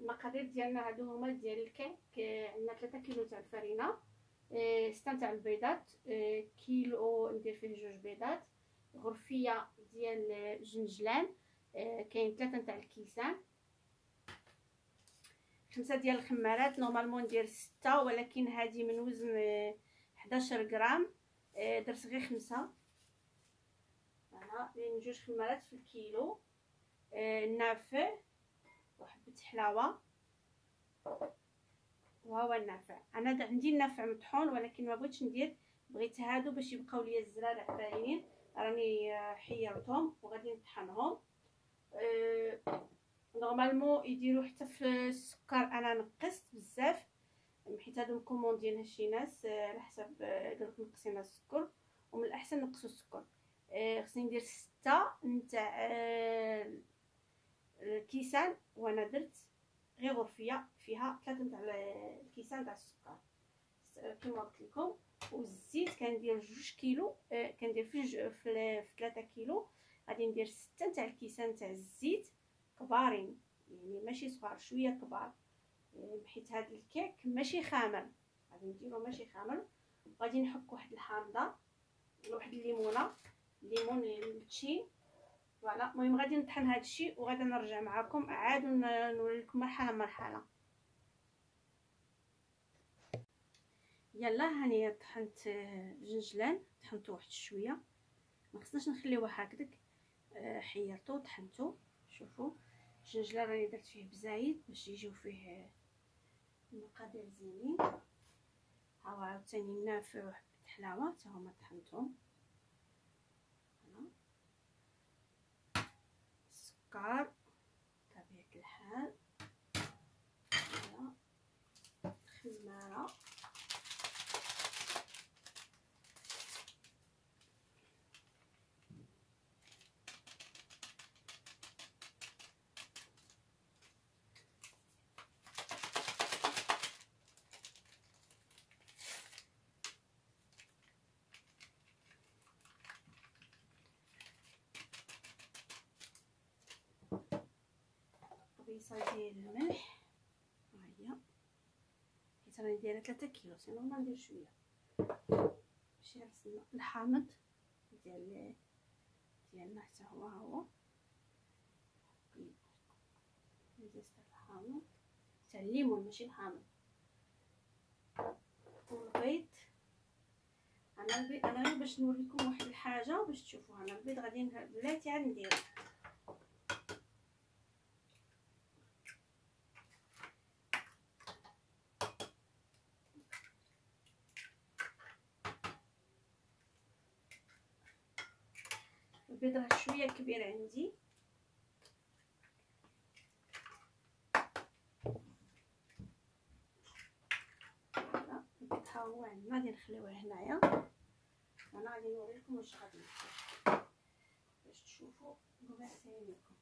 المقادير ديالنا هادو هما ديال الكيك عندنا 3 كيلو تاع الفرينة إيه، ستة تاع البيضات إيه، كيلو ندير فيه جوج بيضات غرفية ديال جنجلان إيه، كاين ثلاثة تاع الكيسان خمسة ديال الخمارات normalement ندير ستة ولكن هذه من وزن 11 غرام درت غير خمسة. لأن جوج خمارات في الكيلو. النافع وحبه حلاوه وهو النافع. أنا عندي النافع مطحون ولكن ما بغيتش ندير. بغيت هادو باش يبقاو ليا الزرارع باينين راني حيرتهم وغادي نطحنهم. أه normalement يديروا حتى في السكر. أنا نقصت بزاف. حيت هادو مكوموندين شي ناس على حسب قالك نقصي السكر. ومن الأحسن نقصوا السكر. خصني ندير ستة نتاع الكيسان وأنا درت غير غرفية فيها ثلاثة نتاع الكيسان تاع السكر. كما قلت لكم والزيت كندير جوج كيلو آه، كندير في في 3 كيلو. غادي ندير ستة نتاع الكيسان تاع الزيت كبارين يعني ماشي صغار شوية كبار. يعني حيت هذا الكيك ماشي خامر. غادي نديرو ماشي خامر. غادي نحك واحد الحامضة واحد الليمونة. ليمون التشين voilà. المهم غادي نطحن هذا الشيء وغادي نرجع معكم عاد نوري لكم مرحلة مرحلة. يلا هاني طحنت جنجلان. طحنته واحد شوية. ما خصناش نخليوه هكذاك. آه، حيرته طحنته شوفوا الجنجلان راني درت فيه بزايد باش يجيو فيه المقادير زينين. ها هو عاوتاني النافع وحبه حلاوه حتى هما طحنتهم. السكر قبيصه ديال الملح. ها هي حيت راني دايره 3 كيلو سينو ما ندير شوية. ماشي رسمنا الحامض ديال ديالنا حتى هو ها هو زيت الحامض. تاع الليمون ماشي الحامض. والبيض. أنا البيض أنا باش نوريكم واحد الحاجة باش تشوفوا أنا البيض غادي بلاتي عاد البيض شوية كبير عندي. البيض ها هو عندنا غادي نخليوه هنايا أنا غادي نوريكم واش غادي باش تشوفوا بغيت لكم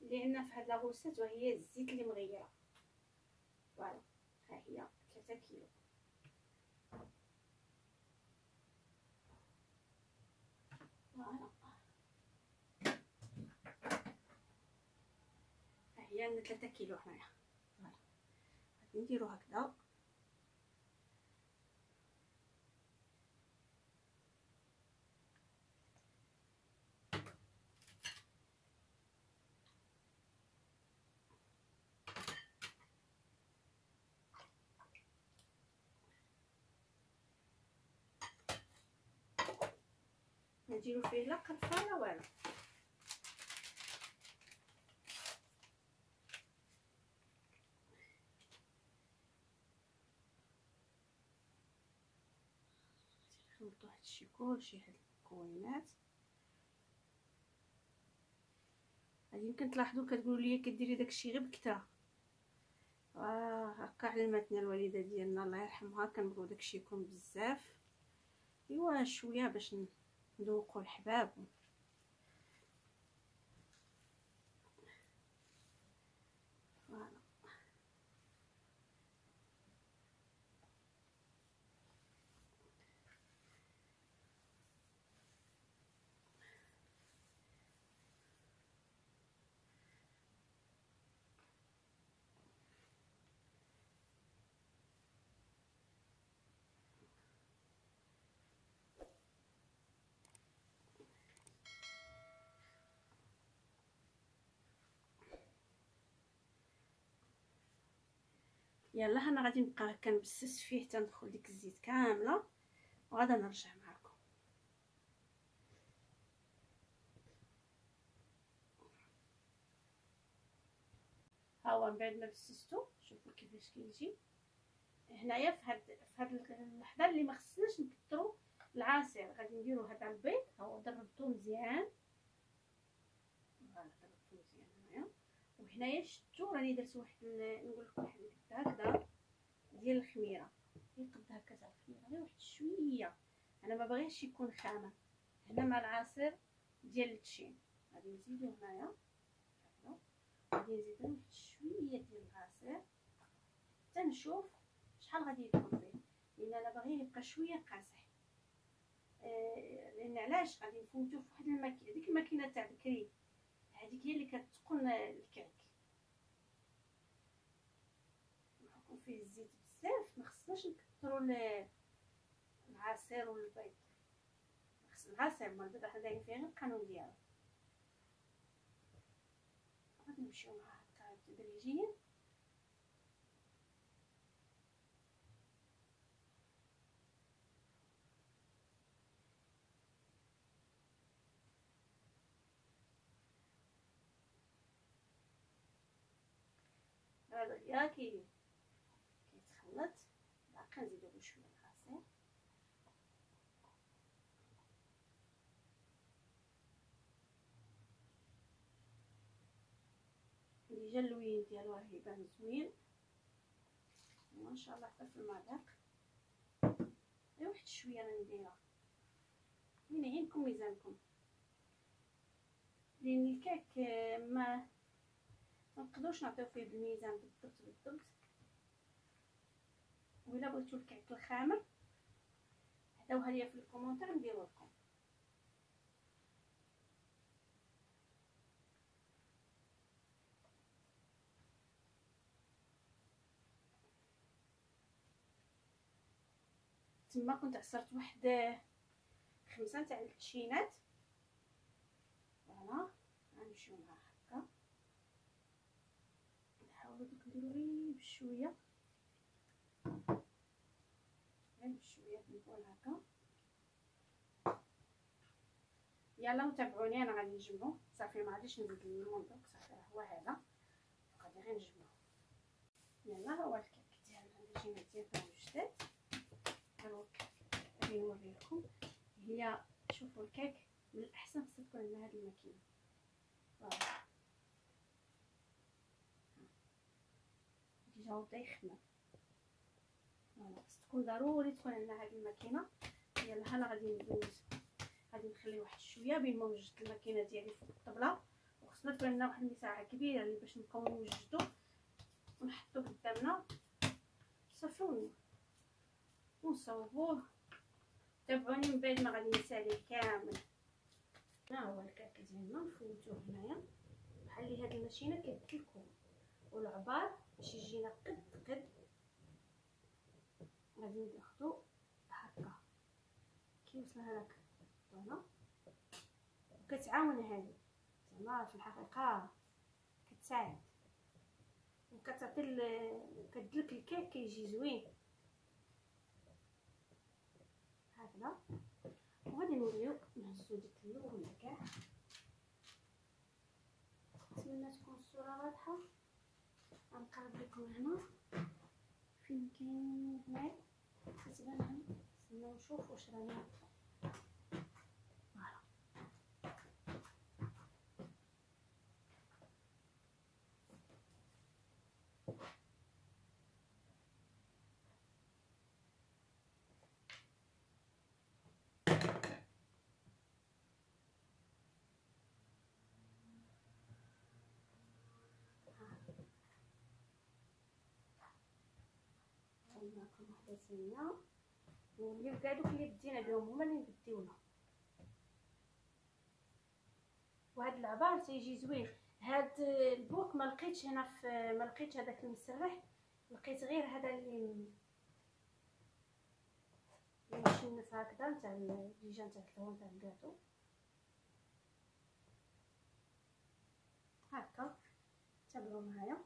لأن في هاد la recette وهي الزيت اللي مغيرة. voilà ها هي ثلاثة كيلو voilà ها هي عندنا ثلاثة كيلو هنايا voilà غادي نديرو هكذا نديرو فيه لا قرفه لا والو. نخلطو هادشي كلشي هاد المكونات هادي يمكن تلاحظوا كتقولوا لي كديري داكشي غير بكثرة. آه هكا علمتنا الوالدة ديالنا الله يرحمها كنبغيو داكشي يكون بزاف. ايوا شوية باش ذوقوا الحباب. يلا أنا غادي نبقى كنبسس فيه تندخل ديك الزيت كاملة وغادا نرجع معكم. ها هو من بعد ما بسستو شوفوا كيفاش كيجي. هنايا في هاد في هاد اللحظه اللي ما خصناش نكثروا العصير غادي نديرو هذا البيض ها هو ضربته مزيان ضربته مزيان هنايا وهنايا شفتوا راني درت واحد نقول لكم واحد هكذا ديال الخميرة. يقد هكا تاع الخميرة غير واحد شوية. أنا ما بغيتش يكون خامة. هنا مع العصير ديال التشين. غادي نزيدو هنايا. غادي نزيد واحد شوية ديال العصير. حتى نشوف شحال غادي يدخل فيه. لأن أنا باغي يبقى شوية قاصح. آه لأن علاش؟ غادي نفوتو واحد الماكينه ديك الماكينة تاع بكري هذيك هي اللي كتقن الكعك نحطو فيه الزيت بزاف ما خصناش نكثروا العصير والبيض. خص العصير ما دابا حنا دايرين فيه غير القانون ديالو. غادي نمشيو مع هكا تدريجيا هذا ياكي كيتخلط باقي نزيدو بشوية العصير déjà اللوين ديالو راه يبان زوين. ما شاء الله حتى في المذاق. غير واحد شوية راني دايره من عينكم ميزانكم. لأن الكعك ما منقدروش نعطيو فيه بالميزان بالضبط بالضبط. وإلا بغيتو الكعك الخامر عطيوها ليا في الكومونتير نديرو لكم. تما كنت عصرت واحد خمسة تاع التشينات فوالا غنمشيو معاها هكا. نحاولو دوك نديرو غير بشوية. غير بشويه نقول هكا يلا وتابعوني أنا غادي نجمعو. صافي ما غاديش نزيد الليمون دوك صافي هو هذا. غادي غير نجمعو. يلا هو الكيك ديالنا غادي نجي مزيان في الجداد غادي نوريكم هي شوفوا الكيك من الاحسن خصها تكون عندنا هذه الماكينه déjà بدا يخمم voilà تكون ضروري تكون عندنا هذه الماكينة. يلا هنا غادي ندوز غادي نخلي واحد شوية بين ما وجدت الماكينة ديالي فوق الطبلة. وخصنا تكون عندنا واحد المساحة كبيرة باش نبقاو نوجدو ونحطو قدامنا. صافي. ونصوبوه تابعوني من بعد ما غادي نساليه كامل ها هو الكعك ديالنا نفوتوه هنايا. بحال هاد الماشينة كتدلكو والعبار باش يجينا قد قد غادي ناخدو هكا كي وصلها لك؟ فوالا وكتعاون هادي زعما في الحقيقة كتساعد. وكتعطي كتدلك الكيك كيجي زوين. هكذا. وغادي نوليو نهزو ديك الاولى كاع. نتمنى تكون الصورة واضحة. غنقرب لكم هنا. فين كاين هنايا هنا نستناو نشوف واش راني معكم وحده زينة. ونوليو كاع دوك اللي بدينا بهم هما اللي نبديونا. وهاد العبار تيجي زوين. هاد البوك ما لقيتش هنا في ما لقيتش هذاك المسرح. لقيت غير هذا اللي مشنف هكذا نتاع الديجا نتاع الكلون تاع الكاطو هكا. تابعوا معايا.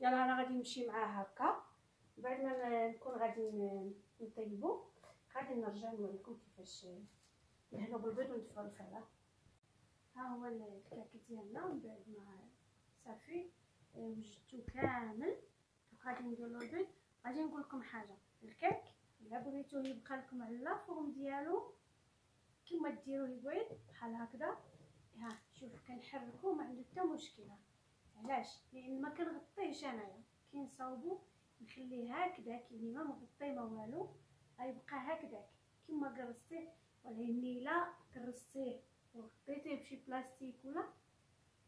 يلا أنا غادي نمشي معاه هكا. بعد ما نكون غادي نطيبو غادي نرجع نوريكم كيفاش نحلو بالبيض وندفعو الفرة ها هو الكعك ديالنا من بعد ما صافي وجدتو كامل. غادي نديرو البيض. غادي نقول لكم حاجة الكعك إلا بغيتوه يبقى لكم على لافورم ديالو كما ديروه البيض بحال هكذا. ها شوف كنحركو ما عنده حتى مشكلة. علاش؟ لأن ما كنغطيهش أنايا. كنصاوبو نخليه هكذا كيما ما مغطي ما والو غيبقى هكذاك. كما قرصتيه ولكن الا قرصتيه وغطيتيه بشي بلاستيك ولا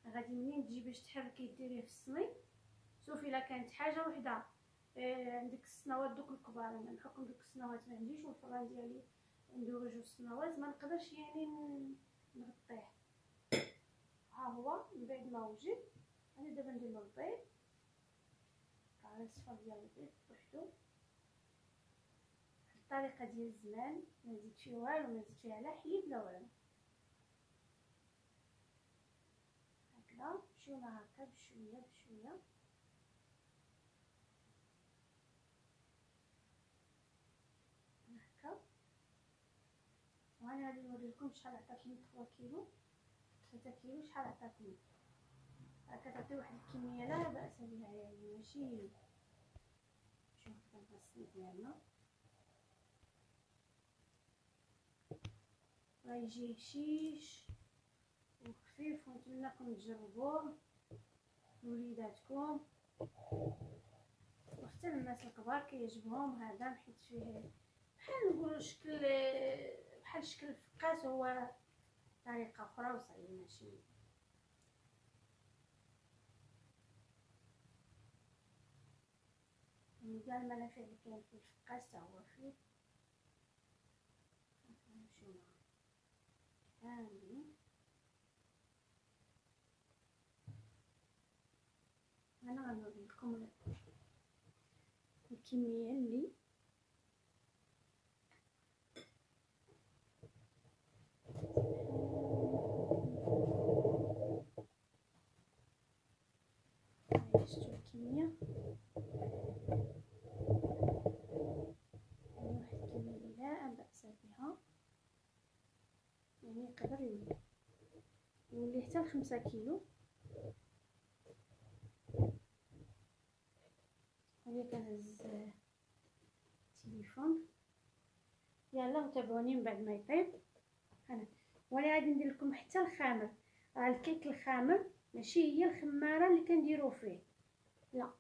غادي منين تجي باش تحركي ديريه في الصني شوفي إلا كانت حاجة وحدة. آه عندك السنوات دوك الكبار أنا بحكم دوك السنوات ما عنديش والفران ديالي عنده جوج سنوات ما نقدرش يعني نغطيه. ها هو من بعد ما وجد أنا دابا ندير له البيض على الصفر ديال البيض بوحدو الطريقة ديال الزمان ما نزيد فيه والو ما نزيد فيها لا حليب لا والو. هكذا مشيونا هكا بشوية بشوية. هكا. وأنا غادي نوريكم شحال عطاتني 3 كيلو. 3 كيلو شحال عطاتني. كتعطي واحد الكمية لا بأس بها يعني ماشي الصنف ديالنا غيجي هشيش وخفيف ونتمنىكم تجربوه لوليداتكم وحتى الناس الكبار كيعجبهم هذا حيت فيه بحال نقولوا شكل بحال شكل الفقاس هو طريقة أخرى وصعيبه ماشي من كاع المنافع اللي كاين في الفقاس تا هو فيه نمشيو كاملين أنا غنوري لكم الكميه اللي شفتوا الكميه واحد الكميه لا باس بها يعني يقدر لخمسة كيلو. هي كنهز التليفون يلا وتابعوني من بعد ما يطيب. أنا. وأنا غادي ندير لكم حتى الخامر. راه الكيك الخامر ماشي هي الخمارة اللي كنديرو فيه. لا.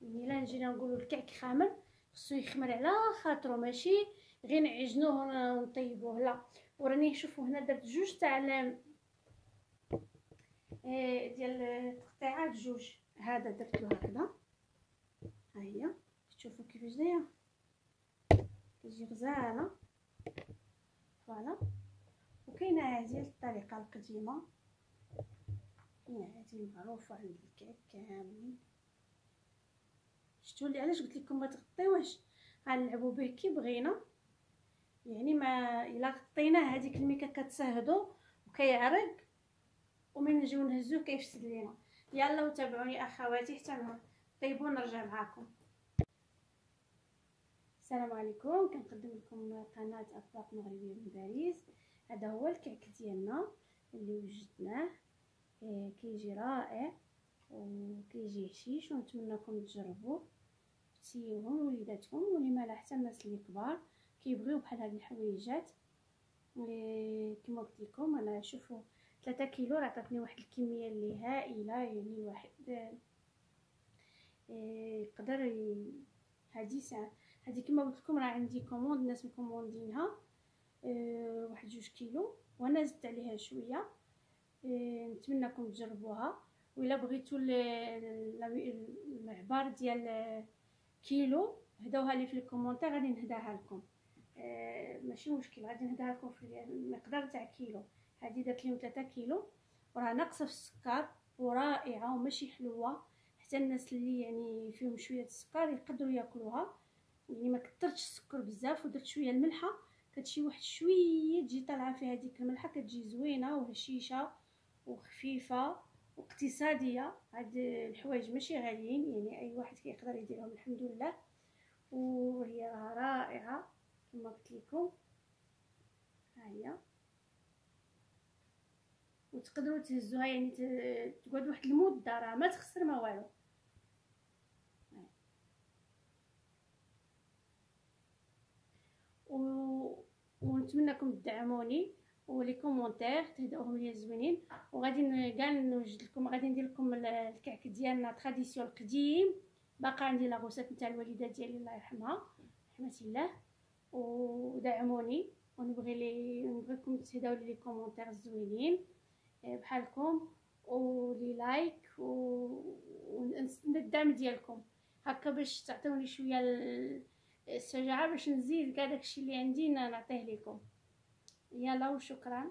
يعني إلا نجينا نقولوا الكعك خامر خصو يخمر على خاطرو ماشي غير نعجنوه ونطيبوه لا. وراني شوفوا هنا درت جوج تاع ديال التقطيعات جوج. هذا درتو هكذا. ها هي. تشوفوا كيفاش دايرة. كتجي غزالة. فوالا. وكاينة هذه الطريقة القديمة. كاينة هذه معروفة عند الكعك كاملين. شفتوا لي علاش قلت لكم ما تغطيوهش؟ غنلعبوا به كي بغينا. يعني ما إلا غطيناه هذيك الميكا كتسهدو وكيعرق. ومن نجيو نهزوه كيفسد لينا يلا وتابعوني أخواتي حتى نهار. طيبوا نرجع معاكم. السلام عليكم. كنقدم لكم قناة اطباق مغربية من باريس. هذا هو الكعك ديالنا اللي وجدناه. إيه كيجي رائع وكيجي هشيش ونتمنىكم تجربوه تسيوهم لوليداتكم ولما لا حتى الناس اللي كبار كيبغيو بحال هاد الحويجات كما قلت لكم أنا شوفوا 3 كيلو راه عطاتني واحد الكمية اللي هائلة يعني واحد إيه، يقدر هادي ساعة هادي كما قلت لكم راه عندي commande الناس مكوموندينها إيه، واحد جوج كيلو وأنا زدت عليها شوية إيه، نتمنىكم تجربوها. وإلا بغيتو المعبار ديال كيلو هداوها لي في الكومونتير غادي نهداها لكم. آه ماشي مشكل غادي نهداها لكم في المقدار تاع كيلو. هذه درت لهم 3 كيلو. وراه ناقصة في السكر ورائعة وماشي حلوة. حتى الناس اللي يعني فيهم شوية السكر يقدروا ياكلوها. يعني ما كثرتش السكر بزاف ودرت شوية الملحة. كتشي واحد شوية تجي طالعة فيها هذيك الملحة كتجي زوينة وهشيشة وخفيفة واقتصادية. هاد الحوايج ماشي غاليين يعني أي واحد كيقدر يديرهم الحمد لله. وهي رائعة كما قلت لكم. ها هي وتقدروا تهزوها يعني تقعد واحد المده راه ما تخسر ما والو. و... ونتمنىكم تدعموني و les commentaires تهداوهم ليا زوينين. وغادي كاع نوجد لكم غادي ندير لكم الكعك ديالنا traditionnel القديم. باقا عندي la recette نتاع الوالدة ديالي الله يرحمها رحمة الله. ودعموني. ونبغي لي نبغيكم تهداو les commentaires زوينين. بحالكم و les likes ونستنى الدعم ديالكم. هكا باش تعطيوني شوية الشجاعة باش نزيد كاع داكشي اللي عندي نعطيه لكم يلا وشكرا.